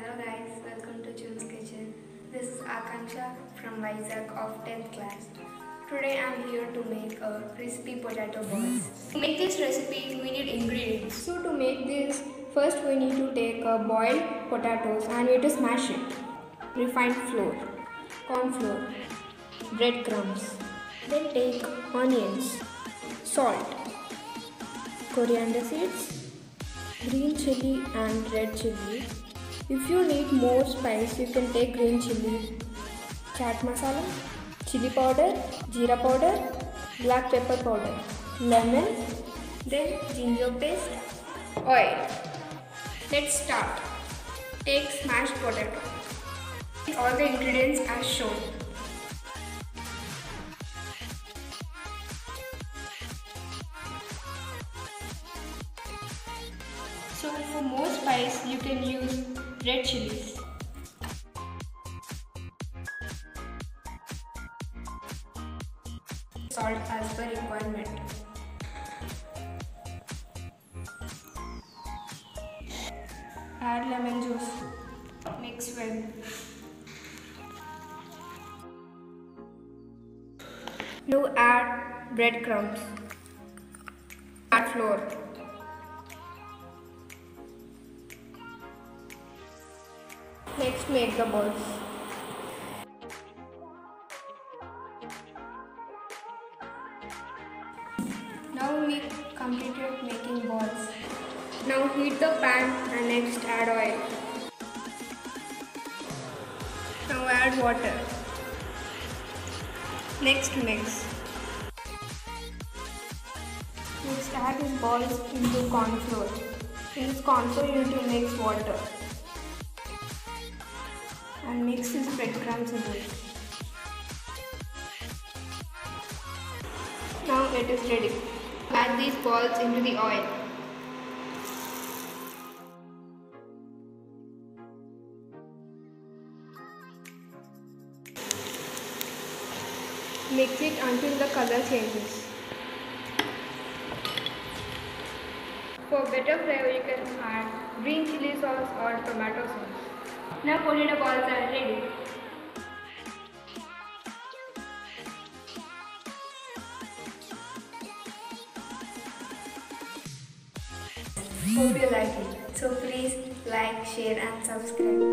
Hello guys, welcome to Chum's Kitchen. This is Akansha from Vizag of 10th class. Today I am here to make a crispy potato balls. To make this recipe we need ingredients. So to make this, first we need to take a boiled potatoes and we need to smash it. Refined flour, corn flour, breadcrumbs. Then take onions, salt, coriander seeds, green chili and red chili if you need more spice, you can take green chili, chaat masala, chili powder, jeera powder, black pepper powder, lemon, then ginger paste, oil. Let's start. Take smashed potato. All the ingredients as shown. So for more spice, you can use red chilies. Salt as per requirement. Add lemon juice. Mix well. Now add breadcrumbs. Add flour. Next make the balls. Now we completed making balls. Now heat the pan and next add oil. Now add water. Next mix. Next add these balls into corn flour. In this corn flour you need to mix water and mix these breadcrumbs in it. Now it is ready. Add these balls into the oil. Mix it until the color changes. For better flavor you can add green chili sauce or tomato sauce. Now potato balls are ready. Hope you like it. So please like, share and subscribe.